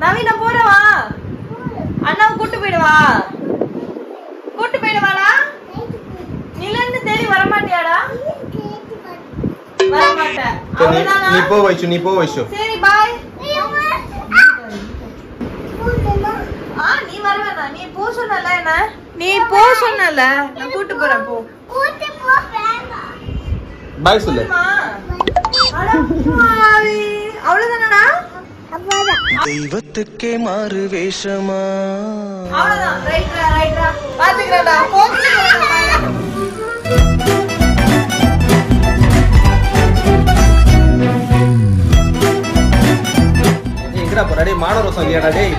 நவீன போறவா அண்ணாவை கூட்டு போயிடுவா. கூட்டு போயிடுவாடா நிலன்னு தேடி வரமாட்டியாடா? வரமாட்டேன். சரி, நீ- போ வைஷு நீ போ வைஷு. சரி பாய். நீ வர வேணாம் நீ போ சொன்னல என்ன? நீ போ சொன்னல. நான் கூட்டு போறேன் போ. பாய் சொல்லு? அட தெய்வத்துக்கே மாறு வேஷமா? அவ்வளவுதான். ரைட்ரா ரைட்ரா பாத்துக்கிறேன்டா. போச்சுக்கிறேன் எங்கடா போறா? டேய் மானரோசம் இல்லையாடா டேய்.